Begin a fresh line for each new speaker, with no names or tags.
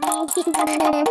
ねえ、静かだな。